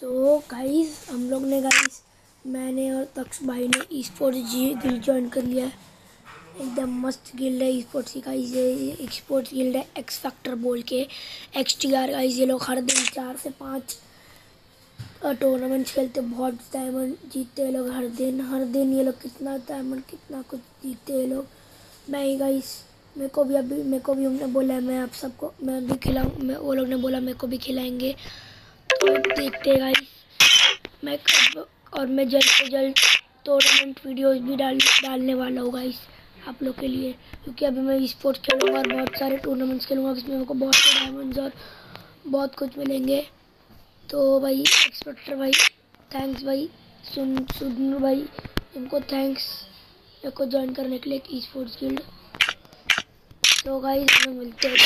So guys हम लोग ने गाइस मैंने और तक्ष भाई ने esports G guild join कर लिया है। एकदम मस्त गिल्ड है स्पोर्ट्स की गाइस ये स्पोर्ट्स गिल्ड है एक्स फैक्टर बोल के। एक्स टी आर गाइस ये लोग हर दिन चार से पाँच टूर्नामेंट्स खेलते, बहुत डायमंड जीतते लोग हर दिन। हर दिन ये लोग कितना डायमंड कितना कुछ जीतते हैं लोग। मैं ही गाइस मेरे को भी अभी, मेरे को भी उन्होंने बोला है, मैं आप सबको, मैं भी खिलाऊँ, मैं, वो लोग ने बोला मेरे को भी खिलाएँगे। तो देखते गाइस मैं कब और मैं जल्द से जल्द टूर्नामेंट वीडियोस भी डाल, डालने वाला हूँ गाइस आप लोग के लिए। क्योंकि अभी मैं स्पोर्ट्स खेलूँगा और बहुत सारे टूर्नामेंट्स खेलूँगा, जिसमें मेरे को बहुत से डायमंड्स और बहुत कुछ मिलेंगे। तो भाई एक्सपेक्टर भाई थैंक्स भाई, सुन सुन भाई, इनको थैंक्स मेरे को ज्वाइन करने के लिए ई स्पोर्ट्स गिल्ड तो गाइस मिलते हैं।